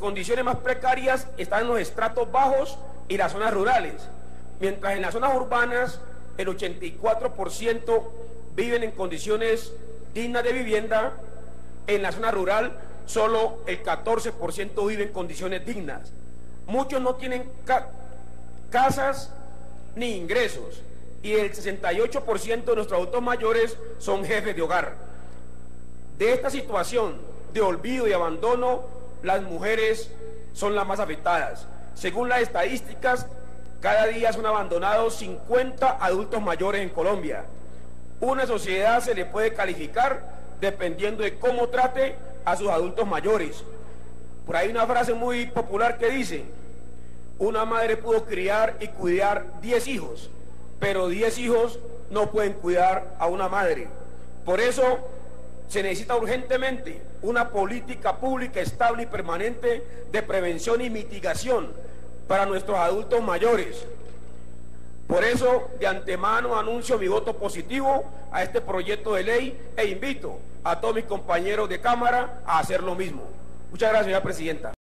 condiciones más precarias están en los estratos bajos y las zonas rurales, mientras en las zonas urbanas el 84% viven en condiciones dignas de vivienda, en la zona rural solo el 14% vive en condiciones dignas. Muchos no tienen casas ni ingresos y el 68% de nuestros adultos mayores son jefes de hogar. De esta situación de olvido y abandono, las mujeres son las más afectadas. Según las estadísticas, cada día son abandonados 50 adultos mayores en Colombia. Una sociedad se le puede calificar dependiendo de cómo trate a sus adultos mayores. Por ahí una frase muy popular que dice, una madre pudo criar y cuidar 10 hijos, pero 10 hijos no pueden cuidar a una madre. Por eso se necesita urgentemente una política pública estable y permanente de prevención y mitigación para nuestros adultos mayores. Por eso, de antemano anuncio mi voto positivo a este proyecto de ley e invito a todos mis compañeros de Cámara a hacer lo mismo. Muchas gracias, señora Presidenta.